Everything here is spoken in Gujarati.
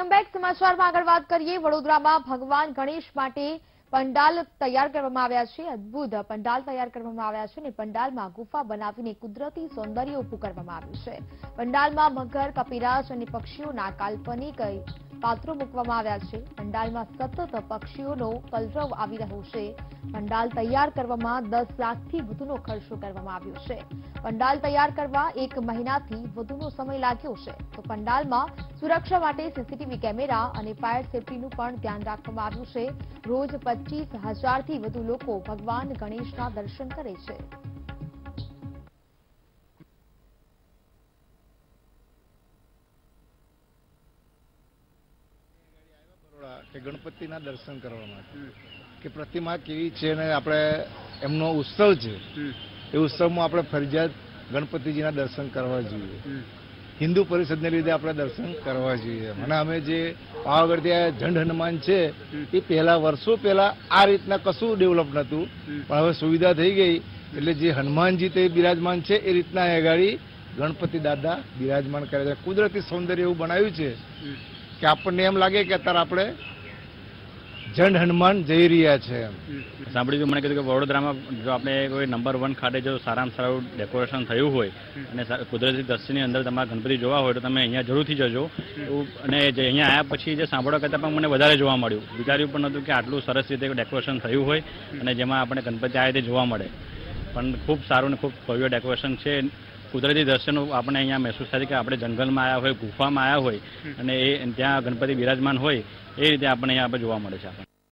વેલકમ બેક સમાચારમાં આગળ વાત કરીએ. વડોદરામાં ભગવાન ગણેશ માટે પંડાલ તૈયાર કરવામાં આવ્યા છે. અદભુત પંડાલ તૈયાર કરવામાં આવ્યા છે અને પંડાલમાં ગુફા બનાવીને કુદરતી સૌંદર્ય ઉભું કરવામાં આવ્યું છે. પંડાલમાં મગર કપિરાજ અને પક્ષીઓના કાલ્પનિક પાત્રો મૂકવામાં આવ્યા છે. પંડાલમાં સતત પક્ષીઓનો કલરવ આવી રહ્યો છે. પંડાલ તૈયાર કરવામાં દસ લાખથી વધુનો ખર્ચો કરવામાં આવ્યો છે. પંડાલ તૈયાર કરવા એક મહિનાથી વધુનો સમય લાગ્યો છે. તો પંડાલમાં સુરક્ષા માટે સીસીટીવી કેમેરા અને ફાયર સેફટીનું પણ ધ્યાન રાખવામાં આવ્યું છે. રોજ પચીસ હજારથી વધુ લોકો ભગવાન ગણેશના દર્શન કરે છે. કે ગણપતિના દર્શન કરવા માટે. કે પ્રતિમા કેવી છે અને આપણે એમનો ઉત્સવ છે. એ ઉત્સવમાં આપણે ફરજિયાત ગણપતિજીના દર્શન કરવા જોઈએ. હિન્દુ પરિષદને લીધે આપણે દર્શન કરવા જોઈએ. અને અમે જે પાવાગઢ ત્યાં ઝંડ હનુમાન છે, એ પહેલા વર્ષો પહેલા આ રીતના કશું ડેવલપ નહોતું. પણ હવે સુવિધા થઈ ગઈ. એટલે જે હનુમાનજી તે બિરાજમાન છે, એ રીતના આગળ ગણપતિ દાદા બિરાજમાન કરે છે. કુદરતી સૌંદર્ય એવું બનાવ્યું છે, કે આપણને એમ લાગે કે અત્યારે આપણે ઝંડ હનુમાન જઈ રહ્યા છે સાંભળ્યું મને કીધું કે વડોદરામાં જો આપણે કોઈ નંબર વન ખાતે જો સારામાં સારું ડેકોરેશન થયું હોય અને કુદરતી દ્રશ્યની અંદર તમારા ગણપતિ જોવા હોય તો તમે અહીંયા જરૂરથી જજો. અને જે અહીંયા આવ્યા પછી જે સાંભળવા કરતાં પણ મને વધારે જોવા મળ્યું. વિચાર્યું પણ નહોતું કે આટલું સરસ રીતે ડેકોરેશન થયું હોય અને જેમાં આપણે ગણપતિ આ રીતે જોવા મળે. પણ ખૂબ સારું અને ખૂબ ભવ્ય ડેકોરેશન છે. કુદરતી દ્રશ્યનું આપણે અહીંયા મહેસૂસ થાય કે આપણે જંગલમાં આવ્યા હોય ગુફામાં આવ્યા હોય અને એ ત્યાં ગણપતિ બિરાજમાન હોય એ રીતે આપણને અહીંયા આપણે જોવા મળે છે આપણને.